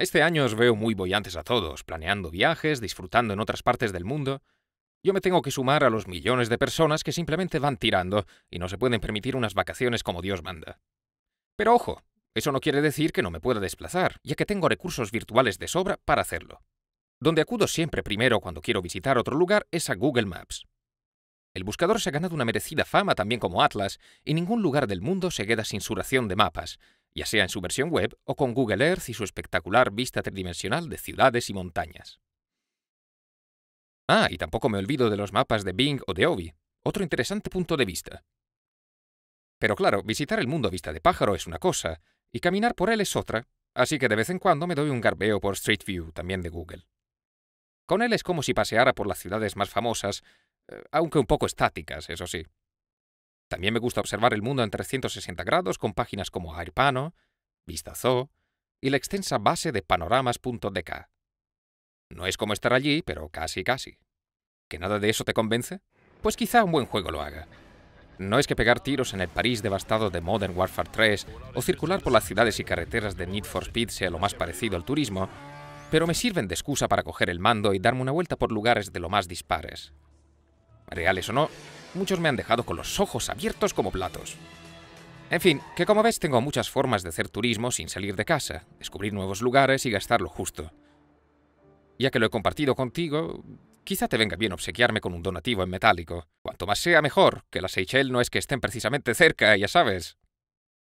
Este año os veo muy bollantes a todos, planeando viajes, disfrutando en otras partes del mundo. Yo me tengo que sumar a los millones de personas que simplemente van tirando y no se pueden permitir unas vacaciones como Dios manda. Pero ojo, eso no quiere decir que no me pueda desplazar, ya que tengo recursos virtuales de sobra para hacerlo. Donde acudo siempre primero cuando quiero visitar otro lugar es a Google Maps. El buscador se ha ganado una merecida fama también como Atlas, y ningún lugar del mundo se queda sin su ración de mapas, ya sea en su versión web o con Google Earth y su espectacular vista tridimensional de ciudades y montañas. Ah, y tampoco me olvido de los mapas de Bing o de Ovi, otro interesante punto de vista. Pero claro, visitar el mundo a vista de pájaro es una cosa, y caminar por él es otra, así que de vez en cuando me doy un garbeo por Street View, también de Google. Con él es como si paseara por las ciudades más famosas, eh, aunque un poco estáticas, eso sí. También me gusta observar el mundo en 360 grados con páginas como AirPano, Vistazo y la extensa base de panoramas.dk. No es como estar allí, pero casi casi. ¿Que nada de eso te convence? Pues quizá un buen juego lo haga. No es que pegar tiros en el París devastado de Modern Warfare 3 o circular por las ciudades y carreteras de Need for Speed sea lo más parecido al turismo, pero me sirven de excusa para coger el mando y darme una vuelta por lugares de lo más dispares. Reales o no, muchos me han dejado con los ojos abiertos como platos. En fin, que como ves tengo muchas formas de hacer turismo sin salir de casa, descubrir nuevos lugares y gastar lo justo. Ya que lo he compartido contigo, quizá te venga bien obsequiarme con un donativo en metálico. Cuanto más sea mejor, que las Seychelles no es que estén precisamente cerca, ya sabes.